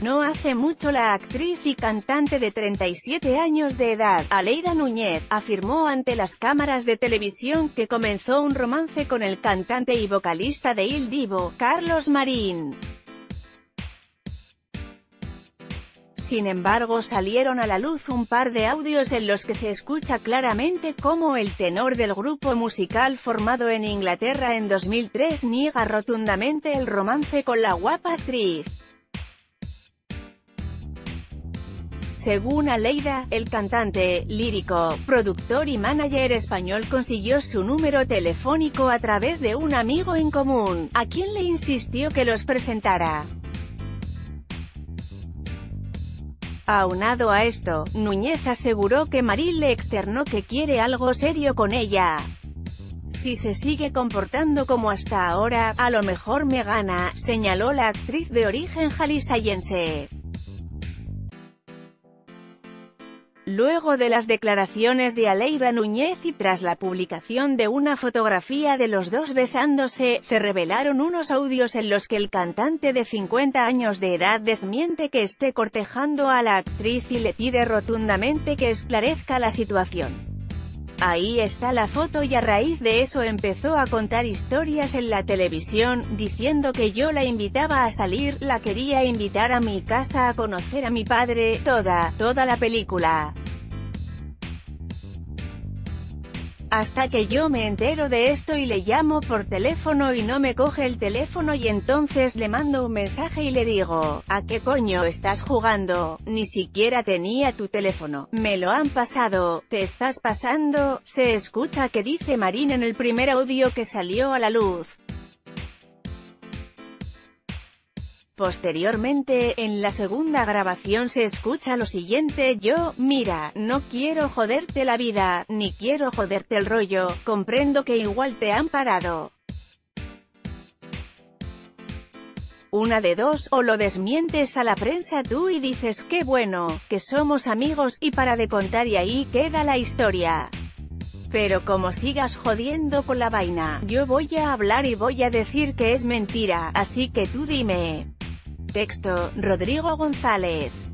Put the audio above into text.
No hace mucho la actriz y cantante de 37 años de edad, Aleida Núñez, afirmó ante las cámaras de televisión que comenzó un romance con el cantante y vocalista de Il Divo, Carlos Marín. Sin embargo salieron a la luz un par de audios en los que se escucha claramente cómo el tenor del grupo musical formado en Inglaterra en 2003 niega rotundamente el romance con la guapa actriz. Según Aleida, el cantante, lírico, productor y manager español consiguió su número telefónico a través de un amigo en común, a quien le insistió que los presentara. Aunado a esto, Núñez aseguró que Maril le externó que quiere algo serio con ella. Si se sigue comportando como hasta ahora, a lo mejor me gana, señaló la actriz de origen jalisciense. Luego de las declaraciones de Aleida Núñez y tras la publicación de una fotografía de los dos besándose, se revelaron unos audios en los que el cantante de 50 años de edad desmiente que esté cortejando a la actriz y le pide rotundamente que esclarezca la situación. Ahí está la foto y a raíz de eso empezó a contar historias en la televisión, diciendo que yo la invitaba a salir, la quería invitar a mi casa a conocer a mi padre, toda, toda la película. Hasta que yo me entero de esto y le llamo por teléfono y no me coge el teléfono y entonces le mando un mensaje y le digo, ¿a qué coño estás jugando? Ni siquiera tenía tu teléfono. Me lo han pasado, ¿te estás pasando? Se escucha que dice Marín en el primer audio que salió a la luz. Posteriormente, en la segunda grabación se escucha lo siguiente, yo, mira, no quiero joderte la vida, ni quiero joderte el rollo, comprendo que igual te han parado. Una de dos, o lo desmientes a la prensa tú y dices, qué bueno, que somos amigos, y para de contar y ahí queda la historia. Pero como sigas jodiendo con la vaina, yo voy a hablar y voy a decir que es mentira, así que tú dime. Texto, Rodrigo González